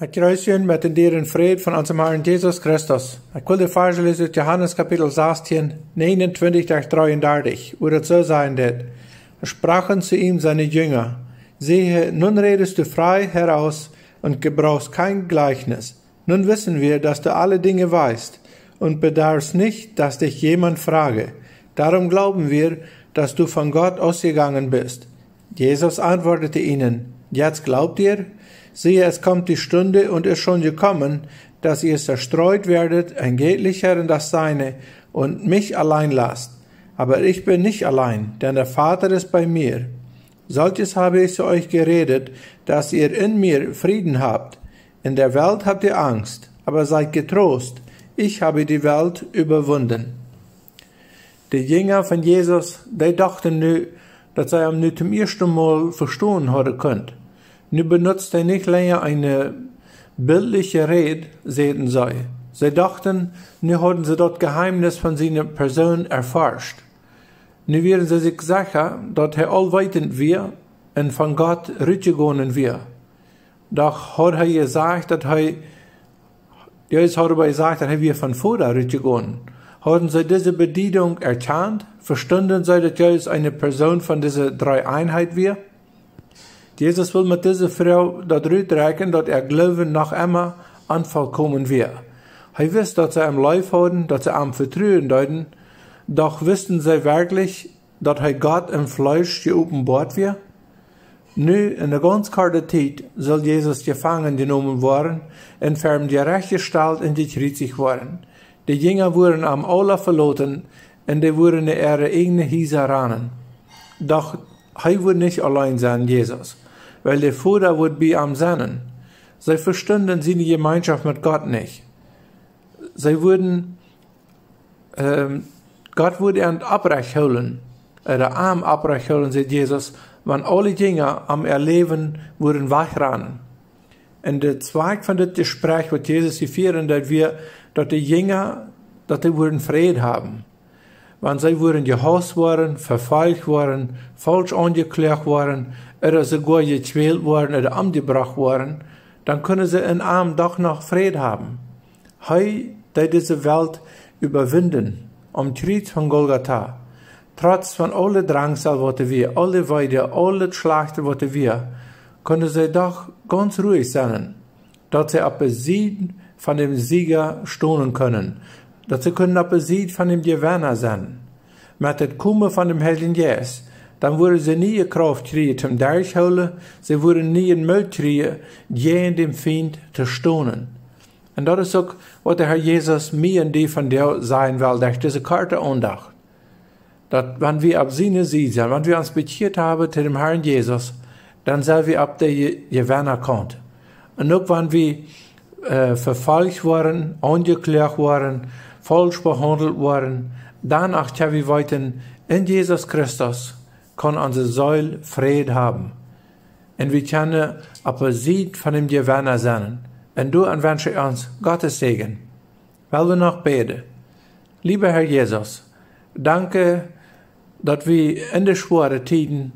Het kruisje met den dieren vrede van onze Herrn Jesus Christus. Ik wil de verse lezen uit Johannes kapitel 16, 29 tot 33, wo het zo zijn dit. Er sprachen zu ihm seine Jünger, siehe, nun redest du frei heraus und gebrauchst kein Gleichnis. Nun wissen wir, dass du alle Dinge weißt und bedarfst nicht, dass dich jemand frage. Darum glauben wir, dass du von Gott ausgegangen bist. Jesus antwortete ihnen, jetzt glaubt ihr? Siehe, es kommt die Stunde und ist schon gekommen, dass ihr zerstreut werdet, ein Geldlicher in das Seine, und mich allein lasst. Aber ich bin nicht allein, denn der Vater ist bei mir. Solches habe ich zu euch geredet, dass ihr in mir Frieden habt. In der Welt habt ihr Angst, aber seid getrost, ich habe die Welt überwunden. Die Jünger von Jesus, die dachten nu, dass sie am nu zum ersten Mal verstehen hadden könnt. Nu benutzt er nicht länger eine bildliche Rede, sehen sie. Sie dachten, nu hatten sie dort Geheimnis von seiner Person erforscht. Nu werden sie sich sicher, dass er allweitend wir und von Gott rütgegangen wir. Doch hat er gesagt, dass er, Jesus hat aber gesagt, dass er wir von vorher rütgegangen. Haben sie diese Bedienung erkannt? Verstanden sie, dass Jesus eine Person von dieser drei Einheit wir? Jesus will mit dieser Frau dort rütrecken, dass er Glauben noch immer Anfall kommen wird. Er wisst, dass sie am Leib haben, dass sie am Vertrauen deuten, doch wissen sie wirklich, dass er Gott im Fleisch geopenbart wird? Nu, in der ganz korte Zeit, soll Jesus gefangen genommen worden und ferm gerechtgestellt in die Krieg worden. Die Jünger wurden am Ola verloten und die wurden ihre eigene Hiese ranen. Doch er wird nicht allein sein, Jesus, weil der Vater wird bei ihm sein. Sie verstanden seine Gemeinschaft mit Gott nicht. Sie würden, ähm, Gott würde ihn Abrecht holen, oder arm Abrecht holen, sagt Jesus, wenn alle Jünger am Erleben würden wegrennen. Und der Zweig von dem Gespräch, was Jesus geführen, dass wir, dass die Jünger, dass die würden Frieden haben. Wenn sie würden gehasst worden, verfolgt worden, falsch angeklagt worden, oder sogar gequält worden oder umgebracht worden, dann können sie in Arm doch noch Frieden haben. Heu, die diese Welt überwinden, am Kreuz von Golgatha, trotz von alle Drangsal, was wir, alle Weide, alle Schlachten, was wir, können sie doch ganz ruhig sein, dass sie ab Besiegen von dem Sieger stohlen können, dass sie können ab Besieg von dem Gewinner sein. Mit dem Kommen von dem Heiligen Geist, dann würden sie nie eine Kraft kriegen zum Durchholen, sie würden nie ein Mut kriegen, gegen den Feind zu stohlen. Und das ist auch, was der Herr Jesus mir und die von dir sein will, durch diese Karte andacht. Dass, wenn wir ab seine Sieg sind, wenn wir uns bekehren haben zu dem Herrn Jesus, dann sollen wir ab der Gewinner kommt. Und auch wenn wir äh, verfolgt worden, angeklagt worden, falsch behandelt worden, dann auch wir weiten, in Jesus Christus kann unsere Säule Frieden haben. Und wir können aber Sieg von dem Gewinner sein. Und du wünsche uns Gottes Segen. Weil wir noch beten. Lieber Herr Jesus, danke, dass wir in den schweren Zeiten,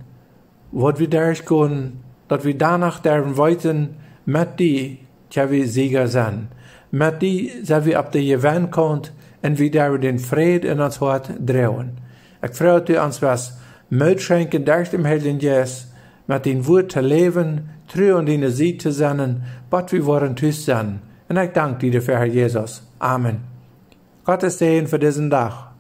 wo wir durchgehen, dass wir danach dürfen weiten, mit dir, ja wir Sieger sein. Mit dir, dass wir ab der Gewinn kommt, und wir dürfen den Frieden in uns Hart drehen. Ich freue dich uns was, Mut schenken durch dem Heiligen Geist, mit den Wort zu leben, treu und in der Sieg zu sein, was wir wollen tüß sein. Und ich danke dir dafür, Herr Jesus. Amen. Gottes Segen für diesen Tag.